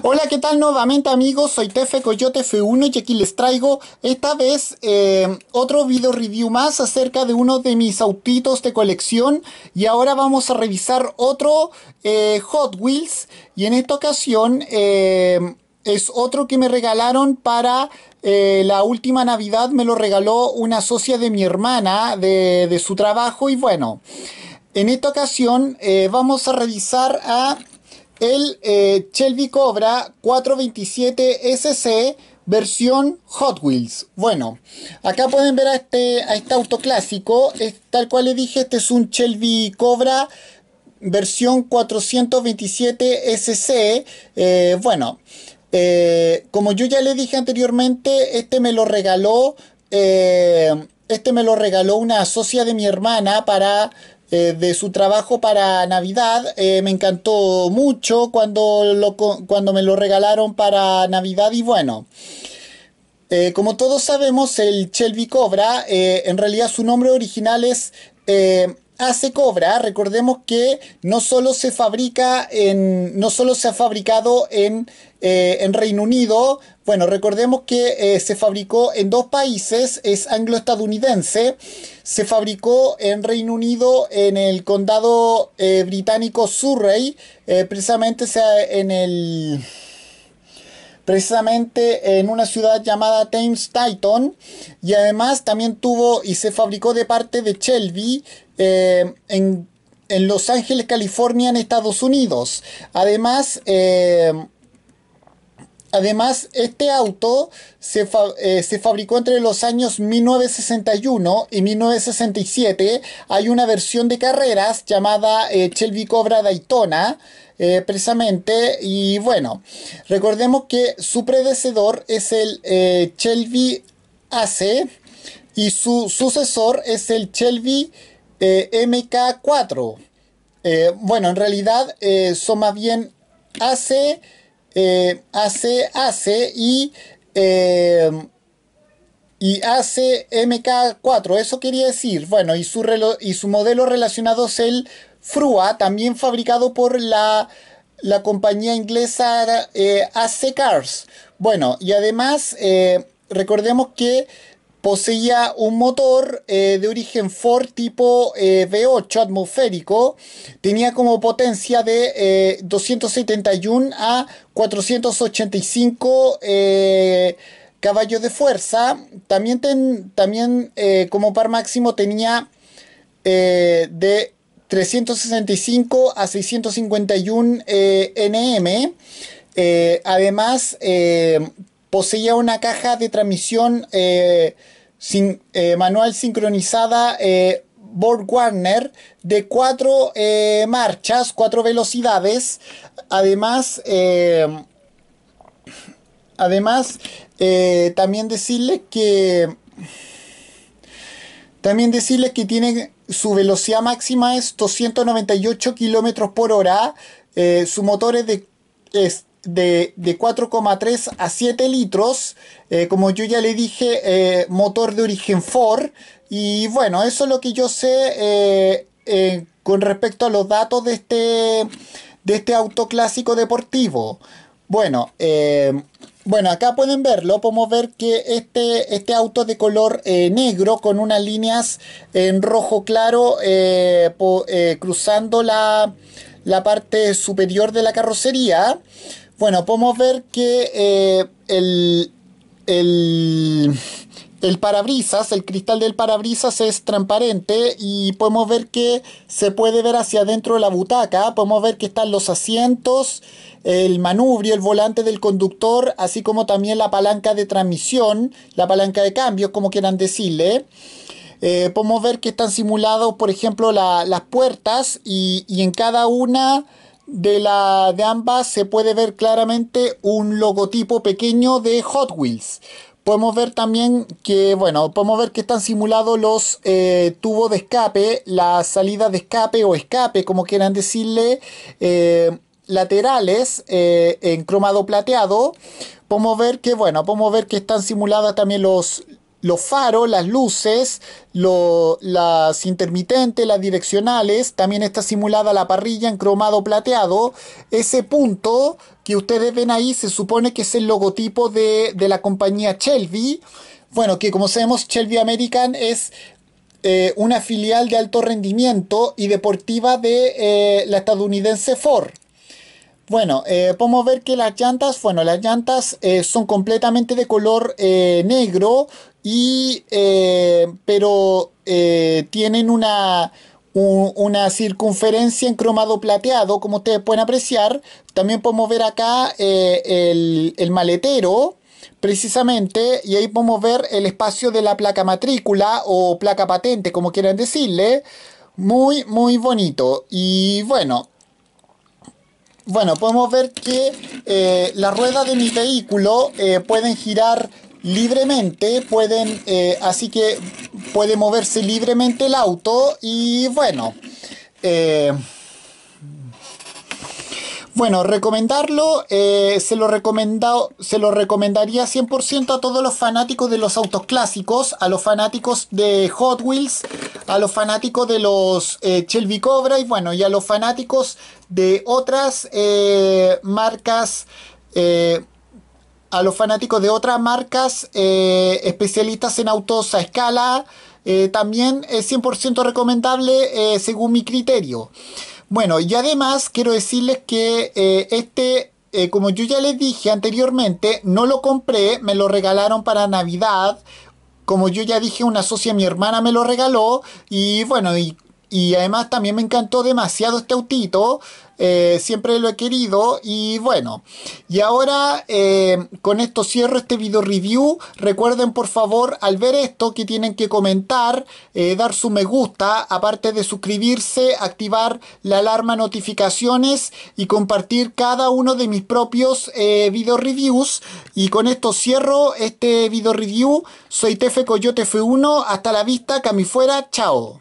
Hola, ¿qué tal nuevamente amigos? Soy Tefe Coyote F1 y aquí les traigo esta vez eh, otro video review más acerca de uno de mis autitos de colección. Y ahora vamos a revisar otro eh, Hot Wheels. Y en esta ocasión eh, es otro que me regalaron para la última Navidad, me lo regaló una socia de mi hermana de, de su trabajo. Y bueno, en esta ocasión vamos a revisar a el eh, Shelby Cobra 427 SC versión Hot Wheels. Bueno, acá pueden ver a este, a este auto clásico. tal cual le dije, este es un Shelby Cobra versión 427 SC. Eh, bueno, eh, como yo ya le dije anteriormente, este me lo regaló. este me lo regaló una socia de mi hermana para eh, de su trabajo para Navidad. Eh, me encantó mucho cuando, lo, cuando me lo regalaron para Navidad y bueno. Eh, como todos sabemos, el Shelby Cobra, en realidad su nombre original es Ace Cobra. Recordemos que no solo se fabrica en, no solo se ha fabricado en, en Reino Unido, bueno, recordemos que se fabricó en dos países, es anglo-estadounidense se fabricó en Reino Unido en el condado eh, británico Surrey, eh, precisamente en el precisamente en una ciudad llamada Thames Titan y además también tuvo y se fabricó de parte de Shelby eh, en, en, Los Ángeles, California, en Estados Unidos. Además, Además, este auto eh, se, fabricó entre los años 1961 y 1967. Hay una versión de carreras llamada eh, Shelby Cobra Daytona, eh, precisamente. Y bueno, recordemos que su predecedor es el Shelby AC y su sucesor es el Shelby MK4. bueno, en realidad son más bien AC eh, y, eh, y hace MK4. Eso quería decir. Bueno, y su, y su modelo relacionado es el Frua, también fabricado por la, la compañía inglesa eh, AC Cars. Bueno, y además recordemos que Poseía un motor eh, de origen Ford tipo eh, V8 atmosférico. También como potencia de 271 eh, a 485 caballos de fuerza. También, también como par máximo tenía de 365 a 651 NM. además, poseía una caja de transmisión sin, eh, manual sincronizada eh, Borg Warner de cuatro eh, marchas, cuatro velocidades. Además, además también decirle que también decirles que tiene su velocidad máxima es 298 kilómetros por hora. su motor es de de, 4,3 a 7 litros. Eh, como yo ya le dije, eh, motor de origen Ford. Y bueno, eso es lo que yo sé eh, con respecto a los datos de este, de este auto clásico deportivo. Bueno, bueno, acá pueden verlo, podemos ver que este, este auto de color negro con unas líneas en rojo claro cruzando la, la parte superior de la carrocería. Bueno, podemos ver que eh, el, el, parabrisas, el cristal del parabrisas es transparente y podemos ver que se puede ver hacia adentro de la butaca. Podemos ver que están los asientos, el manubrio, el volante del conductor, así como también la palanca de transmisión, la palanca de cambio, como quieran decirle. Eh, podemos ver que están simulados, por ejemplo, las puertas y en cada una de, la, de ambas se puede ver claramente un logotipo pequeño de Hot Wheels. Podemos ver también que, bueno, podemos ver que están simulados los eh, tubos de escape, la salida de escape o escape, como quieran decirle, eh, laterales eh, en cromado plateado. Podemos ver que, bueno, podemos ver que están simuladas también los, los faros, las luces, las intermitentes, las direccionales, también está simulada la parrilla en cromado plateado. Ese punto que ustedes ven ahí se supone que es el logotipo de, de la compañía Shelby. Bueno, que como sabemos Shelby American es eh, una filial de alto rendimiento y deportiva de eh, la estadounidense Ford. Bueno, eh, podemos ver que las llantas, bueno, las llantas son completamente de color negro y pero tienen una, una circunferencia en cromado plateado, como ustedes pueden apreciar. También podemos ver acá el, el maletero precisamente, y ahí podemos ver el espacio de la placa matrícula o placa patente, como quieran decirle. Muy, muy bonito. Y bueno, bueno, podemos ver que eh, las ruedas de mi vehículo eh, pueden girar libremente, pueden, eh, así que puede moverse libremente el auto y bueno, bueno, recomendarlo, eh, se, lo se lo recomendaría 100% a todos los fanáticos de los autos clásicos, a los fanáticos de Hot Wheels, a los fanáticos de los eh, Shelby Cobra y bueno, y a los fanáticos de otras eh, marcas, a los fanáticos de otras marcas especialistas en autos a escala, también es 100% recomendable según mi criterio. Bueno, y además quiero decirles que eh, este, eh, como yo ya les dije anteriormente, no lo compré, me lo regalaron para Navidad. Como yo ya dije, una socia, mi hermana me lo regaló. Y bueno, y, y además también me encantó demasiado este autito. Eh, siempre lo he querido y bueno, y ahora eh, con esto cierro este video review. Recuerden por favor al ver esto que tienen que comentar, eh, dar su me gusta, aparte de suscribirse, activar la alarma notificaciones y compartir cada uno de mis propios video reviews. Y con esto cierro este video review. Soy Tefe Coyote F1. Hasta la vista, fuera, Chao.